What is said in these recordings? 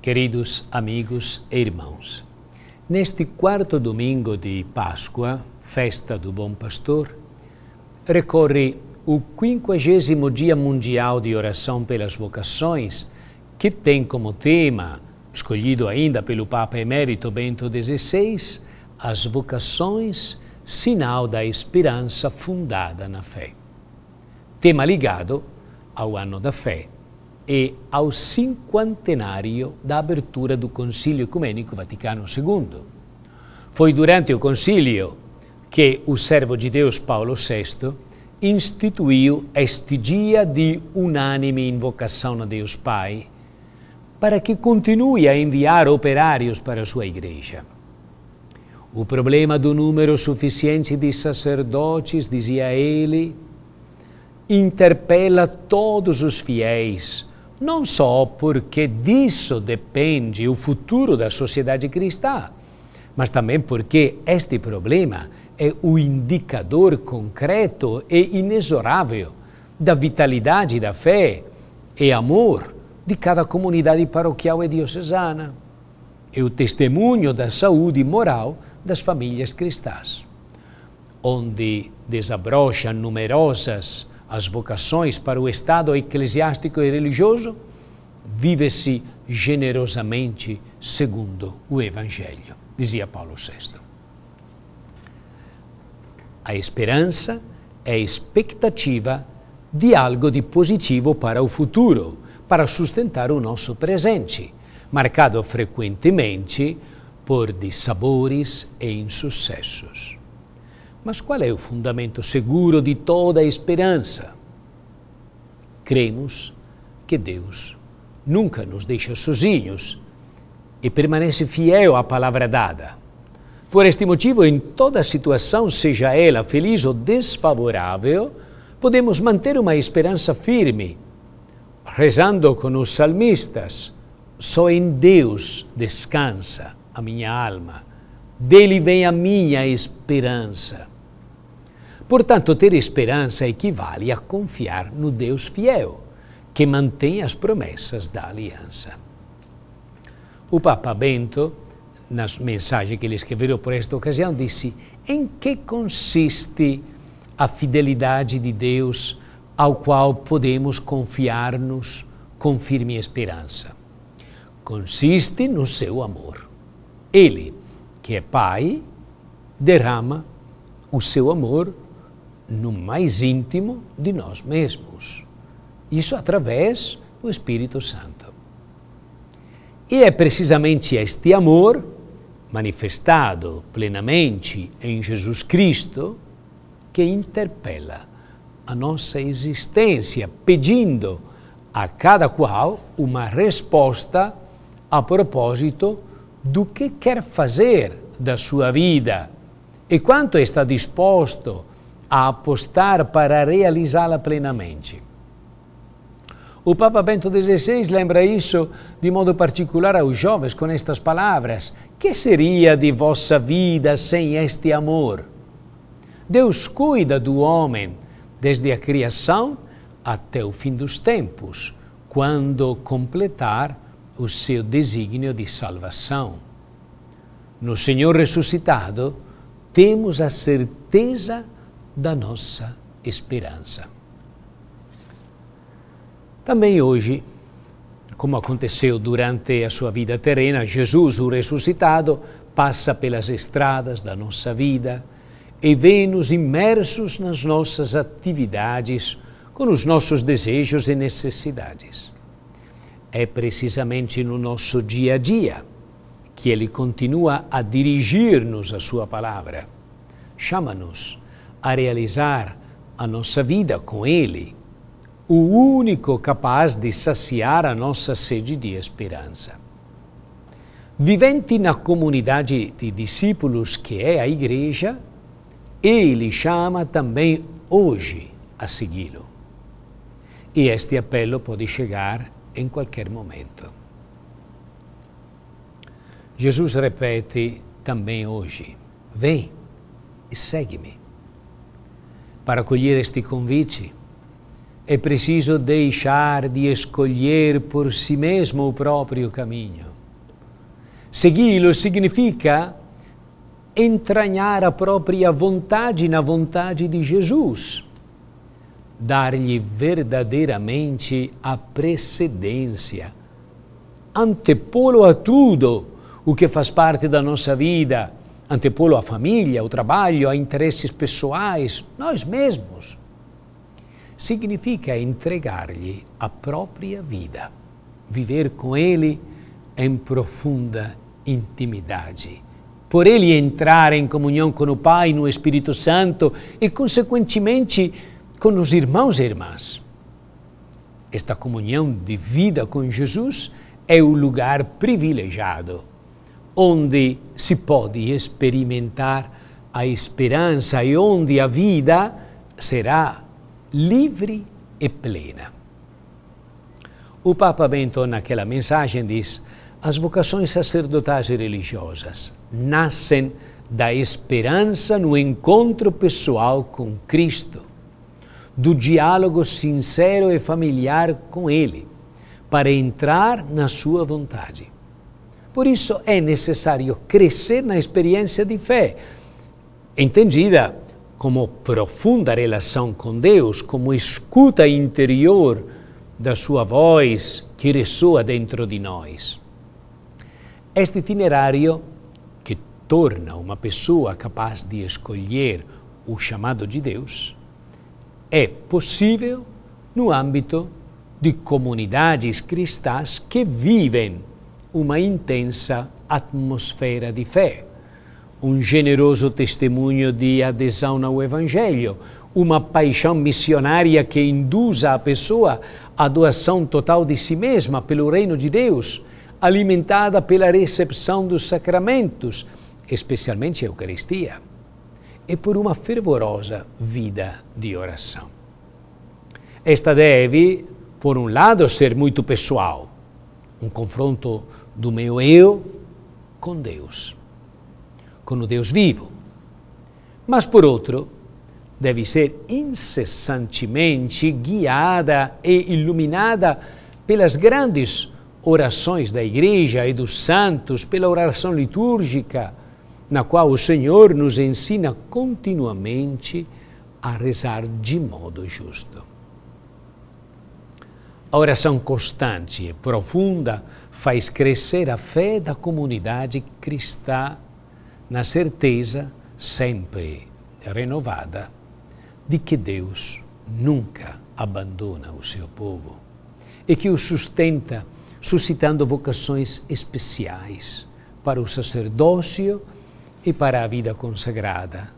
Queridos amigos e irmãos, neste quarto domingo de Páscoa, festa do Bom Pastor, recorre o 50 Dia Mundial de Oração pelas Vocações, que tem como tema, escolhido ainda pelo Papa Emérito Bento XVI, as vocações, sinal da esperança fundada na fé. Tema ligado ao Ano da Fé e ao cinquantenário da abertura do Concílio Ecumênico Vaticano II. Foi durante o concílio que o servo de Deus Paulo VI instituiu este dia de unânime invocação a Deus Pai, para que continue a enviar operários para a sua igreja. O problema do número suficiente de sacerdotes, dizia ele, interpela todos os fiéis não só porque disso depende o futuro da sociedade cristã, mas também porque este problema é o indicador concreto e inexorável da vitalidade da fé e amor de cada comunidade paroquial e diocesana. É o testemunho da saúde moral das famílias cristãs, onde desabrocham numerosas as vocações para o estado eclesiástico e religioso, vive-se generosamente segundo o Evangelho, dizia Paulo VI. A esperança é a expectativa de algo de positivo para o futuro, para sustentar o nosso presente, marcado frequentemente por dissabores e insucessos. Mas qual é o fundamento seguro de toda a esperança? Cremos que Deus nunca nos deixa sozinhos e permanece fiel à palavra dada. Por este motivo, em toda situação, seja ela feliz ou desfavorável, podemos manter uma esperança firme, rezando com os salmistas: só em Deus descansa a minha alma, dele vem a minha esperança. Portanto, ter esperança equivale a confiar no Deus fiel, que mantém as promessas da aliança. O Papa Bento, na mensagem que ele escreveu por esta ocasião, disse: Em que consiste a fidelidade de Deus ao qual podemos confiar-nos com firme esperança? Consiste no seu amor. Ele, que é Pai, derrama o seu amor no mais íntimo de nós mesmos. Isso através do Espírito Santo. E é precisamente este amor, manifestado plenamente em Jesus Cristo, que interpela a nossa existência, pedindo a cada qual uma resposta a propósito do que quer fazer da sua vida e quanto está disposto a apostar para realizá-la plenamente. O Papa Bento XVI lembra isso de modo particular aos jovens com estas palavras: Que seria de vossa vida sem este amor? Deus cuida do homem desde a criação até o fim dos tempos, quando completar o seu desígnio de salvação. No Senhor ressuscitado, temos a certeza da nossa esperança. Também hoje, como aconteceu durante a sua vida terrena, Jesus, o ressuscitado, passa pelas estradas da nossa vida e vê-nos imersos nas nossas atividades, com os nossos desejos e necessidades. É precisamente no nosso dia a dia que Ele continua a dirigir-nos a Sua palavra. Chama-nos a realizar a nossa vida com Ele, o único capaz de saciar a nossa sede de esperança. Vivente na comunidade de discípulos que é a Igreja, Ele chama também hoje a segui-lo. E este apelo pode chegar em qualquer momento. Jesus repete também hoje: Vem e segue-me. Para acolher este convite, é preciso deixar de escolher por si mesmo o próprio caminho. Segui-lo significa entranhar a própria vontade na vontade de Jesus, dar-lhe verdadeiramente a precedência, antepô-lo a tudo o que faz parte da nossa vida, antepô-lo à família, ao trabalho, a interesses pessoais, nós mesmos. Significa entregar-lhe a própria vida, viver com ele em profunda intimidade por ele entrar em comunhão com o Pai no Espírito Santo e, consequentemente, com os irmãos e irmãs. Esta comunhão de vida com Jesus é o lugar privilegiado onde se pode experimentar a esperança e onde a vida será livre e plena. O Papa Bento, naquela mensagem, diz: as vocações sacerdotais e religiosas nascem da esperança no encontro pessoal com Cristo, do diálogo sincero e familiar com Ele, para entrar na Sua vontade. Por isso é necessário crescer na experiência de fé, entendida como profunda relação com Deus, como escuta interior da Sua voz que ressoa dentro de nós. Este itinerário, que torna uma pessoa capaz de escolher o chamado de Deus, é possível no âmbito de comunidades cristãs que vivem uma intensa atmosfera de fé, um generoso testemunho de adesão ao Evangelho, uma paixão missionária que induza a pessoa à doação total de si mesma pelo reino de Deus alimentada pela recepção dos sacramentos, especialmente a Eucaristia, e por uma fervorosa vida de oração. Esta deve, por um lado, ser muito pessoal, um confronto do meu eu com Deus, com o Deus vivo. Mas, por outro, deve ser incessantemente guiada e iluminada pelas grandes orações da Igreja e dos santos, pela oração litúrgica, na qual o Senhor nos ensina continuamente a rezar de modo justo. A oração constante e profunda faz crescer a fé da comunidade cristã na certeza sempre renovada de que Deus nunca abandona o seu povo e que o sustenta suscitando vocações especiais para o sacerdócio e para a vida consagrada,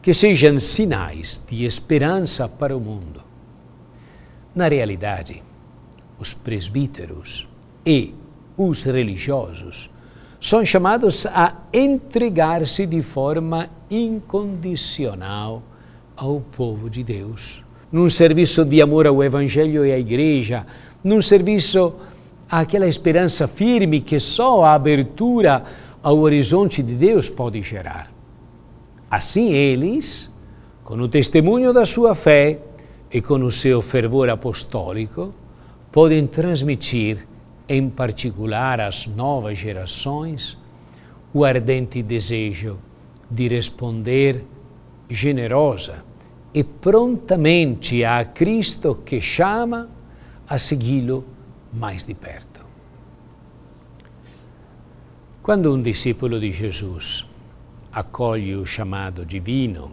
que sejam sinais de esperança para o mundo. Na realidade, os presbíteros e os religiosos são chamados a entregar-se de forma incondicional ao povo de Deus, num serviço de amor ao Evangelho e à Igreja, num serviço aquela esperança firme que só a abertura ao horizonte de Deus pode gerar. Assim, eles, com o testemunho da sua fé e com o seu fervor apostólico, podem transmitir, em particular às novas gerações, o ardente desejo de responder generosa e prontamente a Cristo que chama a segui-lo mais de perto. Quando um discípulo de Jesus acolhe o chamado divino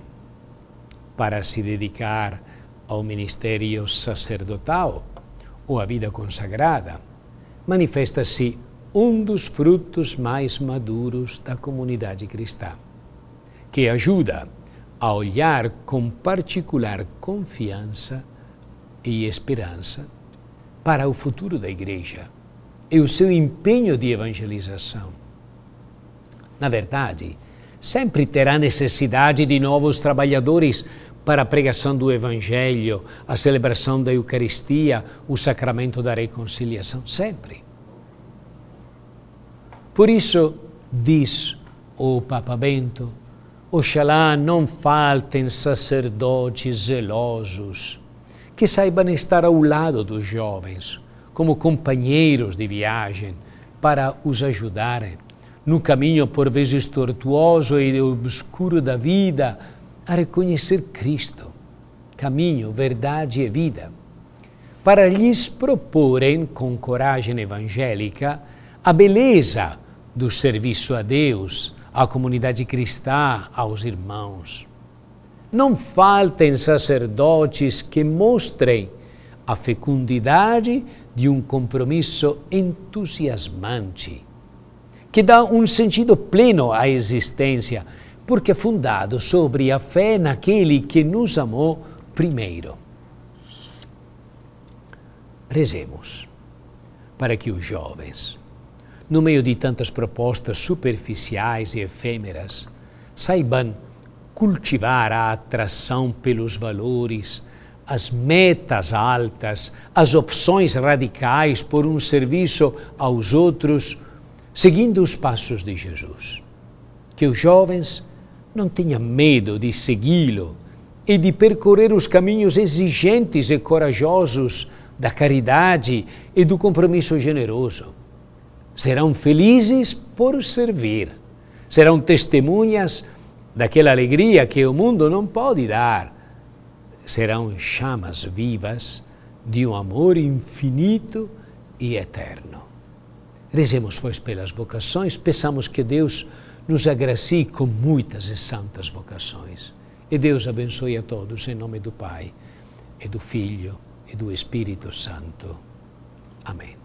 para se dedicar ao ministério sacerdotal ou à vida consagrada, manifesta-se um dos frutos mais maduros da comunidade cristã, que ajuda a olhar com particular confiança e esperança para o futuro da igreja e o seu empenho de evangelização. Na verdade, sempre terá necessidade de novos trabalhadores para a pregação do Evangelho, a celebração da Eucaristia, o sacramento da reconciliação, sempre. Por isso, diz o Papa Bento, Oxalá não faltem sacerdotes zelosos que saibam estar ao lado dos jovens, como companheiros de viagem, para os ajudarem, no caminho por vezes tortuoso e obscuro da vida, a reconhecer Cristo, caminho, verdade e vida, para lhes proporem com coragem evangélica a beleza do serviço a Deus, à comunidade cristã, aos irmãos. Não faltem sacerdotes que mostrem a fecundidade de um compromisso entusiasmante, que dá um sentido pleno à existência, porque é fundado sobre a fé naquele que nos amou primeiro. Rezemos para que os jovens, no meio de tantas propostas superficiais e efêmeras, saibam cultivar a atração pelos valores as metas altas, as opções radicais por um serviço aos outros, seguindo os passos de Jesus. Que os jovens não tenham medo de segui-lo e de percorrer os caminhos exigentes e corajosos da caridade e do compromisso generoso. Serão felizes por servir, serão testemunhas daquela alegria que o mundo não pode dar serão chamas vivas de um amor infinito e eterno. Rezemos, pois, pelas vocações, peçamos que Deus nos agracie com muitas e santas vocações. E Deus abençoe a todos, em nome do Pai, e do Filho, e do Espírito Santo. Amém.